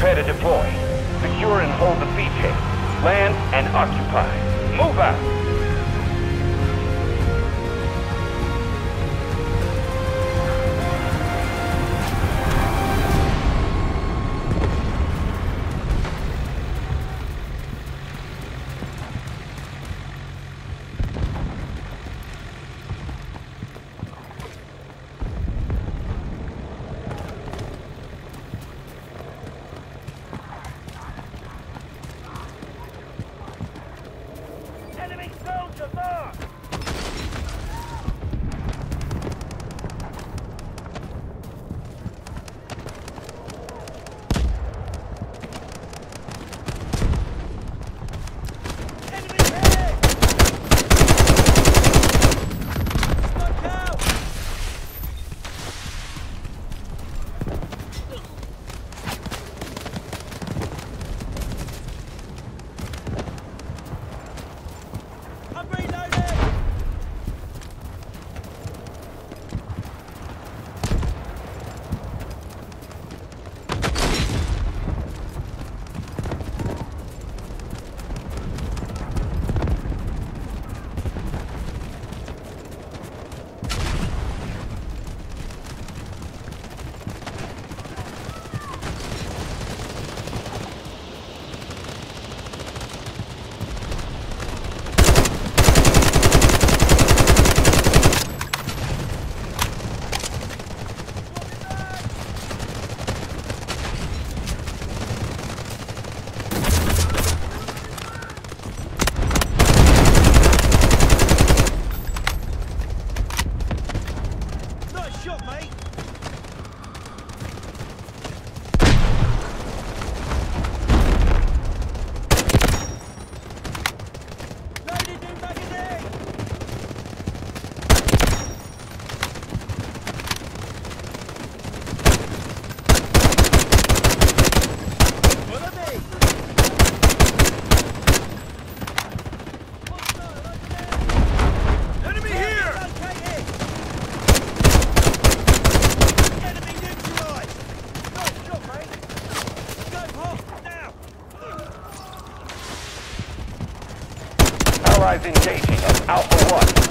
Prepare to deploy. Secure and hold the beachhead. Land and occupy. Move out. Engaging at Alpha 1.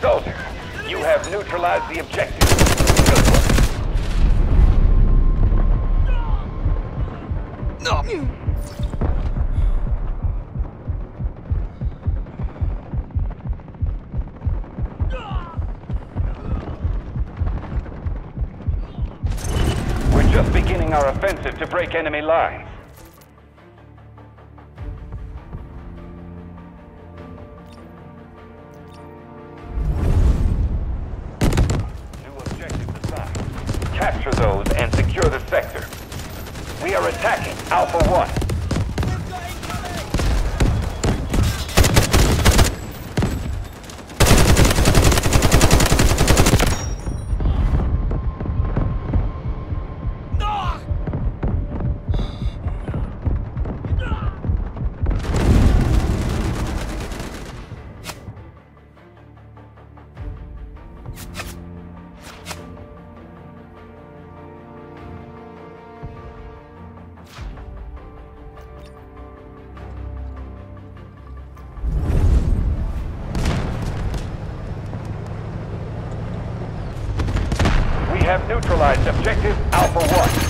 Soldier, you have neutralized the objective. Good work. No. We're just beginning our offensive to break enemy lines. Capture those and secure the sector. We are attacking Alpha 1. We neutralized objective Alpha 1.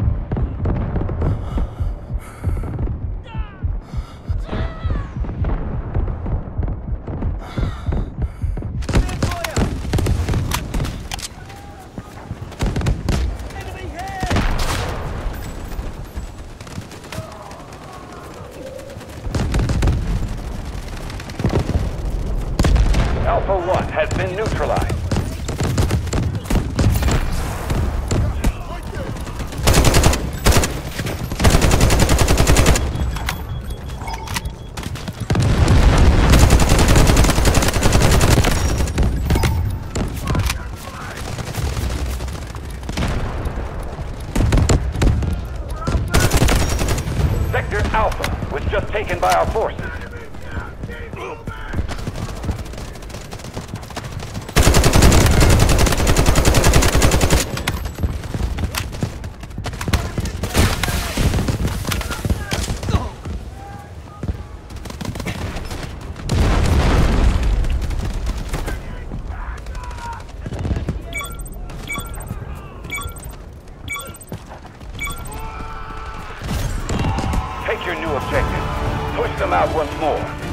taken by our forces. Take your new objective. Push them out once more.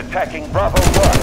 attacking Bravo 1.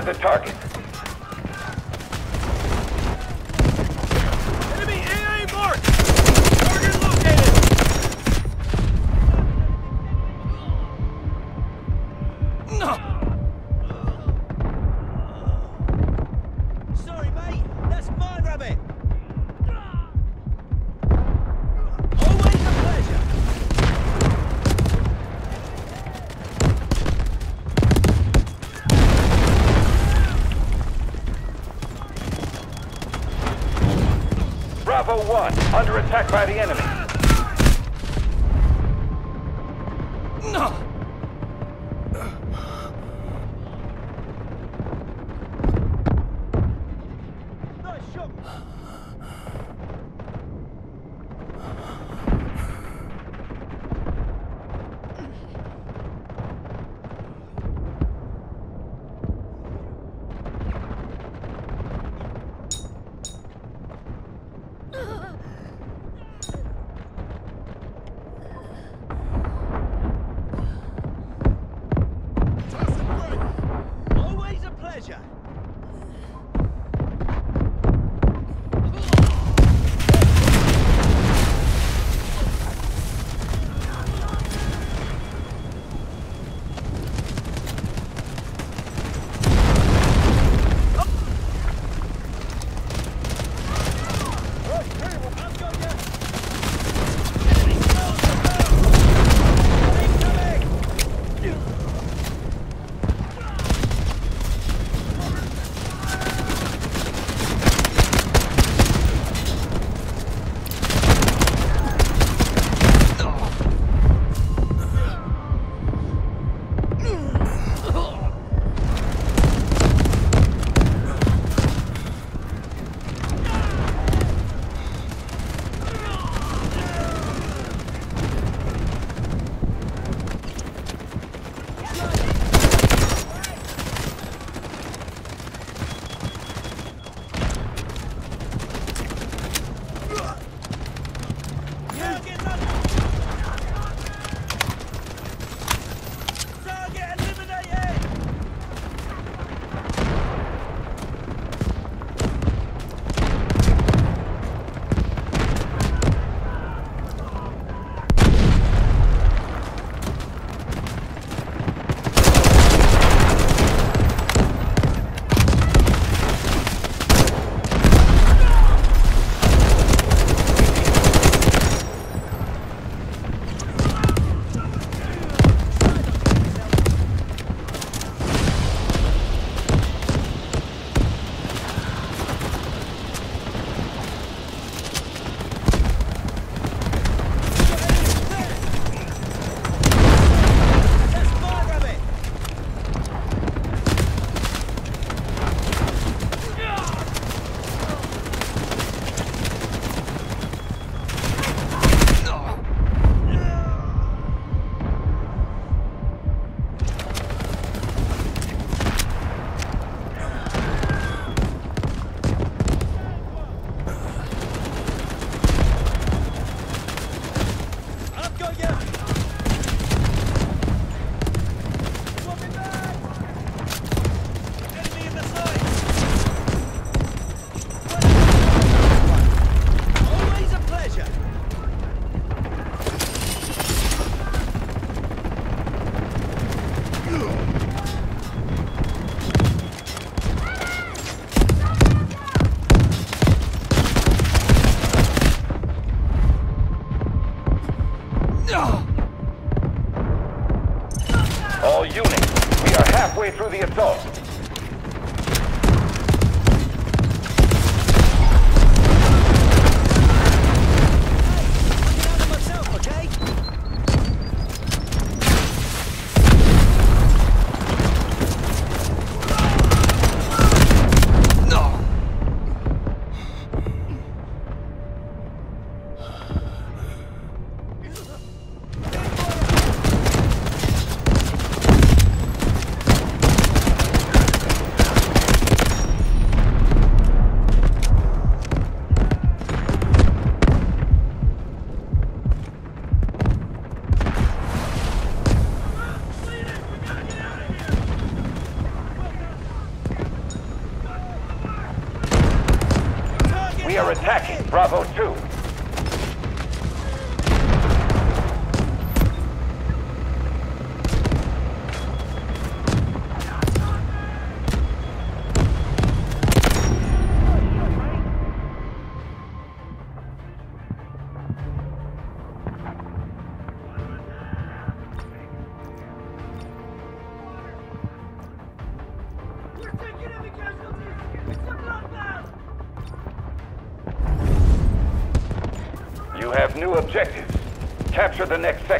capture the target. attack by the enemy. Capture the next sector.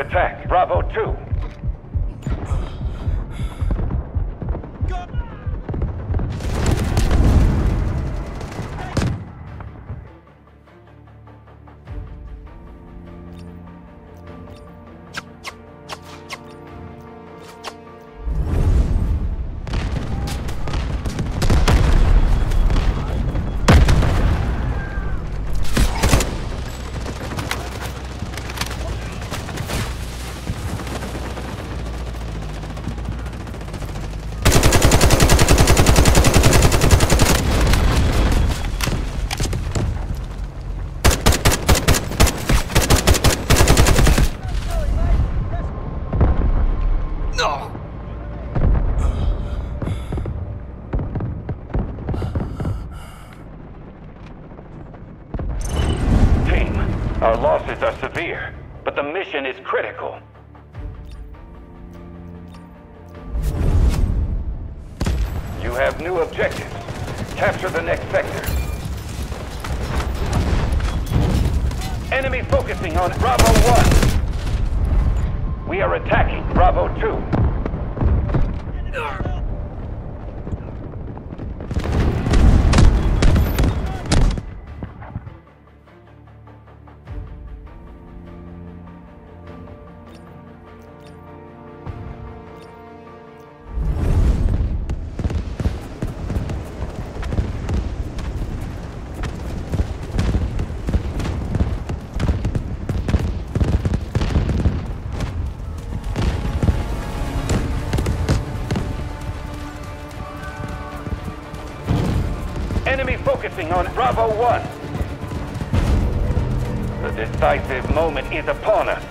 Attack Bravo 2. Our losses are severe, but the mission is critical. You have new objectives. Capture the next sector. Enemy focusing on Bravo 1. We are attacking Bravo 2. Focusing on Bravo 1. The decisive moment is upon us.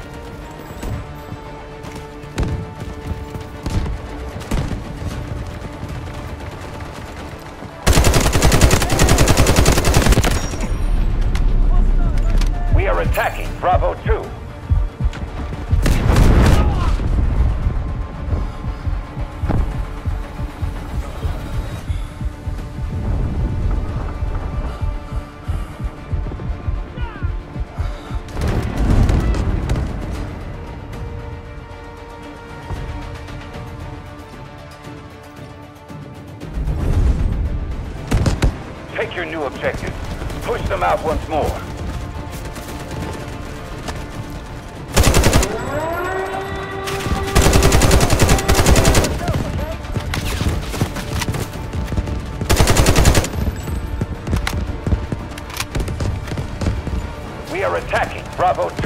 We are attacking Bravo 2. Bravo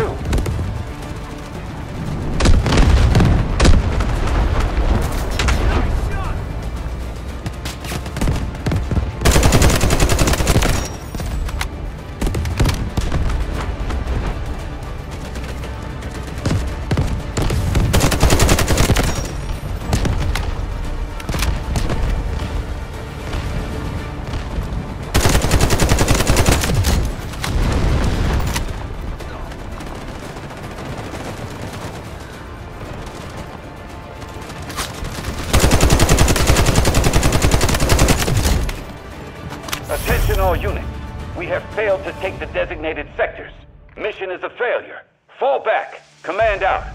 failed to take the designated sectors. Mission is a failure. Fall back. Command out.